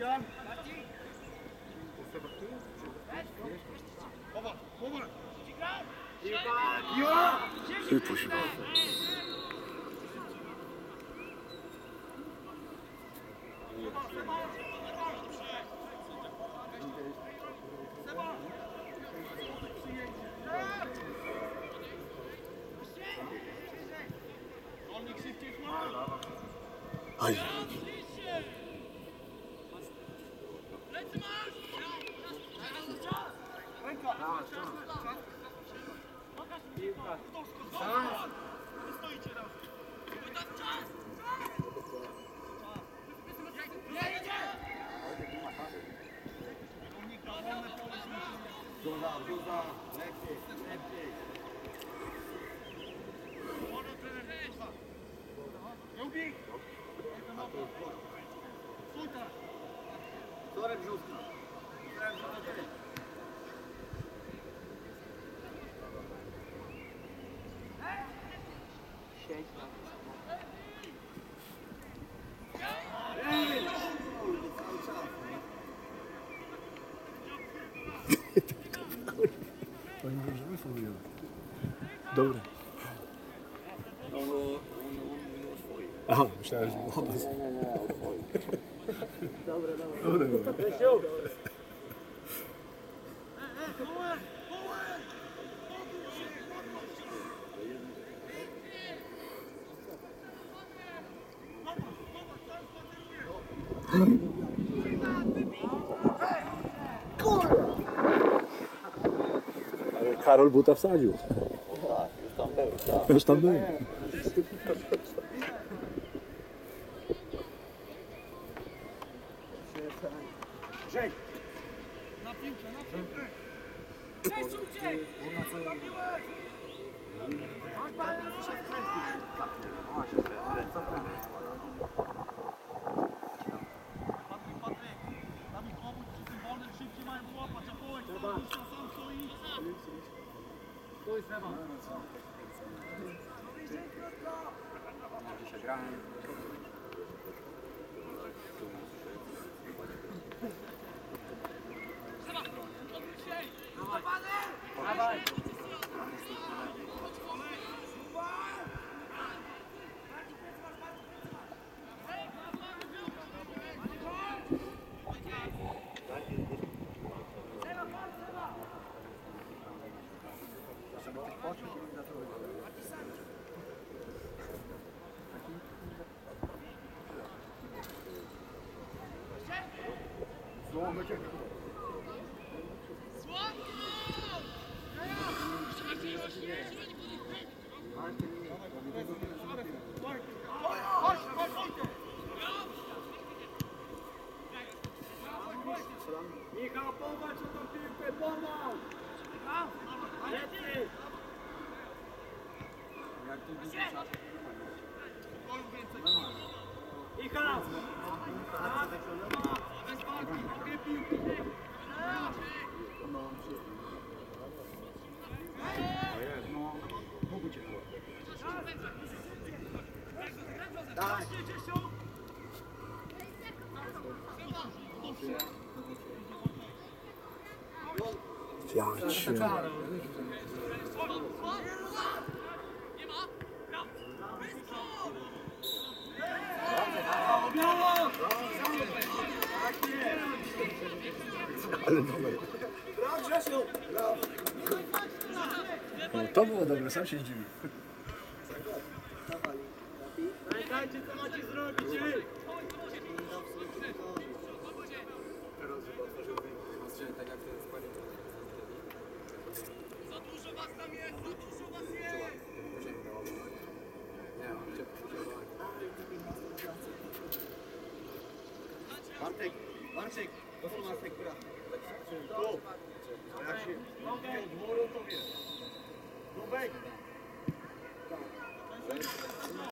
Jan. Goed pushen. Ai. Go, go, go. Добре. Aha, myślałem, że. Nie, nie, nie, o swoim. Dobra, dobra. Ale Karol buta wsadził. Tak, już tam był. Już tam był. Żej. Na piłkę, na piłkę. Cześć, uciek. Na piłę. Masz balę, muszę wkręcić. Patryk, Patryk. Dawid, pomóż przy tym wolnym, szybciej mają złapać, a połek sam sam stoi. Stój, 嗯好的好的 No, to było dobre, sam się. Pamiętajcie, co macie zrobić, Bartek, to są nas sekura. Tu! A jak się od dworu, to wiesz. Nubek!